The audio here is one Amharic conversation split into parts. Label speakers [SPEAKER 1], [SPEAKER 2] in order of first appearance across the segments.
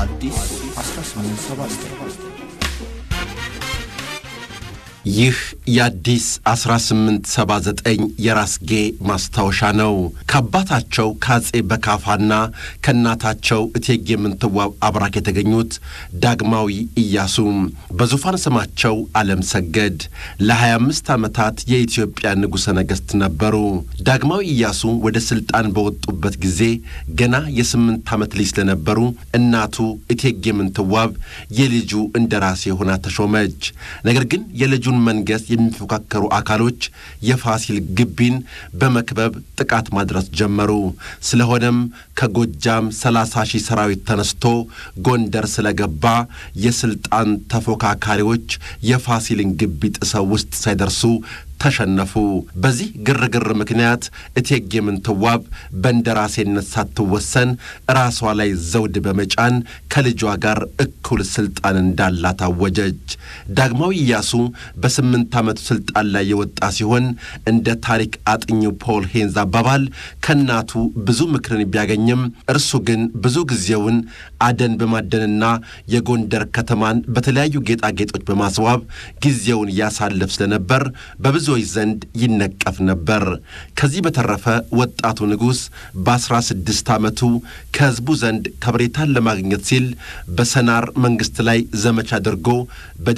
[SPEAKER 1] አዲስ 1879
[SPEAKER 2] ይህ የአዲስ 1879 የራስጌ ማስታወሻ ነው። ከአባታቸው ከአጼ በካፋና ከእናታቸው እቴጌ ምንትዋብ አብራክ የተገኙት ዳግማዊ ኢያሱ በዙፋን ስማቸው ዓለም ሰገድ ለ25 ዓመታት የኢትዮጵያ ንጉሠ ነገሥት ነበሩ። ዳግማዊ ኢያሱ ወደ ሥልጣን በወጡበት ጊዜ ገና የስምንት ዓመት ልጅ ስለነበሩ እናቱ እቴጌ ምንትዋብ የልጁ እንደራሴ ሆና ተሾመች። ነገር ግን የልጁ መንግሥት የሚፎካከሩ አካሎች የፋሲል ግቢን በመክበብ ጥቃት ማድረስ ጀመሩ። ስለሆነም ከጎጃም ሰላሳ ሺህ ሰራዊት ተነስቶ ጎንደር ስለገባ የሥልጣን ተፎካካሪዎች የፋሲልን ግቢ ጥሰው ውስጥ ሳይደርሱ ተሸነፉ። በዚህ ግርግር ምክንያት እቴጌ ምንትዋብ በእንደራሴነት ሳትወሰን ራሷ ላይ ዘውድ በመጫን ከልጇ ጋር እኩል ስልጣን እንዳላት አወጀች። ዳግማዊ ኢያሱ በስምንት ዓመቱ ስልጣን ላይ የወጣ ሲሆን እንደ ታሪክ አጥኚው ፖል ሄንዝ አባባል ከእናቱ ብዙ ምክርን ቢያገኝም እርሱ ግን ብዙ ጊዜውን አደን በማደንና የጎንደር ከተማን በተለያዩ ጌጣጌጦች በማስዋብ ጊዜውን ያሳልፍ ስለነበር በብዙ ብዙዎች ዘንድ ይነቀፍ ነበር። ከዚህ በተረፈ ወጣቱ ንጉሥ በአስራ ስድስት ዓመቱ ከሕዝቡ ዘንድ ከብሬታን ለማግኘት ሲል በሰናር መንግሥት ላይ ዘመቻ አድርጎ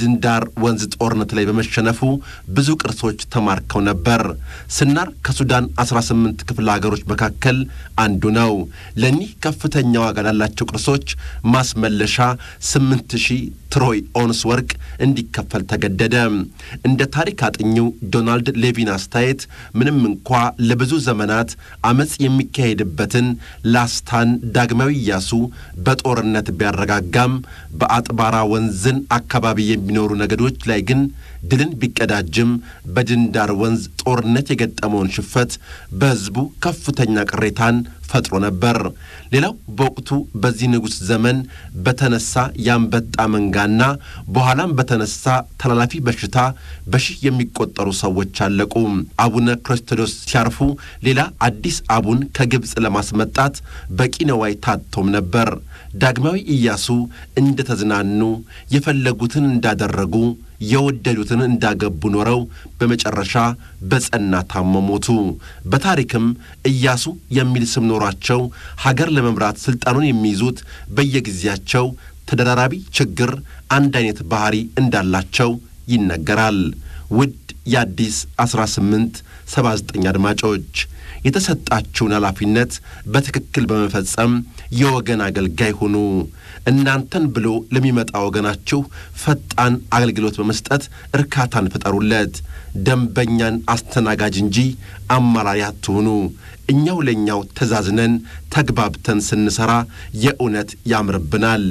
[SPEAKER 2] በድንዳር ወንዝ ጦርነት ላይ በመሸነፉ ብዙ ቅርሶች ተማርከው ነበር። ስናር ከሱዳን አስራ ስምንት ክፍለ አገሮች መካከል አንዱ ነው። ለእኒህ ከፍተኛ ዋጋ ላላቸው ቅርሶች ማስመለሻ ስምንት ሺህ troy ounce ወርቅ እንዲከፈል ተገደደ። እንደ ታሪክ አጥኚው ዶናልድ ሌቪን አስተያየት ምንም እንኳ ለብዙ ዘመናት አመፅ የሚካሄድበትን ላስታን ዳግማዊ ኢያሱ በጦርነት ቢያረጋጋም በአጥባራ ወንዝን አካባቢ የሚኖሩ ነገዶች ላይ ግን ድልን ቢቀዳጅም በድንዳር ወንዝ ጦርነት የገጠመውን ሽፈት በሕዝቡ ከፍተኛ ቅሬታን ፈጥሮ ነበር። ሌላው በወቅቱ በዚህ ንጉሥ ዘመን በተነሳ የአንበጣ መንጋና በኋላም በተነሳ ተላላፊ በሽታ በሺህ የሚቆጠሩ ሰዎች አለቁ። አቡነ ክርስቶዶስ ሲያርፉ ሌላ አዲስ አቡን ከግብፅ ለማስመጣት በቂ ነዋይ ታጥቶም ነበር። ዳግማዊ ኢያሱ እንደ ተዝናኑ የፈለጉትን እንዳደረጉ የወደዱትን እንዳገቡ ኖረው በመጨረሻ በጸና ታመሞቱ። በታሪክም ኢያሱ የሚል ስም ኖሯቸው ሀገር ለመምራት ሥልጣኑን የሚይዙት በየጊዜያቸው ተደራራቢ ችግር፣ አንድ አይነት ባህሪ እንዳላቸው ይነገራል። ውድ የአዲስ 18 79 አድማጮች የተሰጣችውን ኃላፊነት በትክክል በመፈጸም የወገን አገልጋይ ሁኑ። እናንተን ብሎ ለሚመጣ ወገናችሁ ፈጣን አገልግሎት በመስጠት እርካታን ፍጠሩለት። ደንበኛን አስተናጋጅ እንጂ አማራሪ አትሁኑ። እኛው ለእኛው ተዛዝነን ተግባብተን ስንሠራ የእውነት ያምርብናል።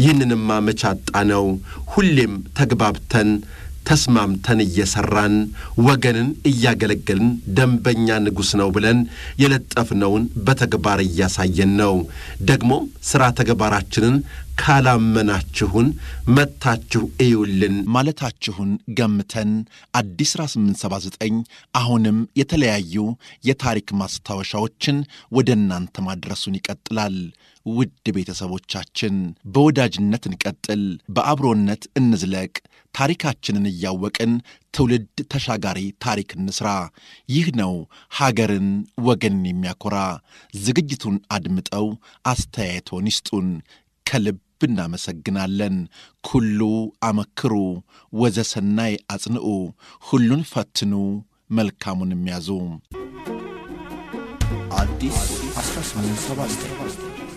[SPEAKER 2] ይህንንማ መች አጣ ነው። ሁሌም ተግባብተን ተስማምተን እየሠራን ወገንን እያገለገልን ደንበኛ ንጉሥ ነው ብለን የለጠፍነውን በተግባር እያሳየን ነው። ደግሞም ሥራ ተግባራችንን ካላመናችሁን መጥታችሁ እዩልን
[SPEAKER 1] ማለታችሁን ገምተን አዲስ 1879 አሁንም የተለያዩ የታሪክ ማስታወሻዎችን ወደ እናንተ ማድረሱን ይቀጥላል። ውድ ቤተሰቦቻችን በወዳጅነት እንቀጥል፣ በአብሮነት እንዝለቅ። ታሪካችንን እያወቅን ትውልድ ተሻጋሪ ታሪክ እንስራ። ይህ ነው ሀገርን ወገንን የሚያኮራ። ዝግጅቱን አድምጠው አስተያየቶን ይስጡን። ከልብ እናመሰግናለን። ኩሉ አመክሩ ወዘሰናይ አጽንዑ፣ ሁሉን ፈትኑ መልካሙን የሚያዙ
[SPEAKER 3] አዲስ 1879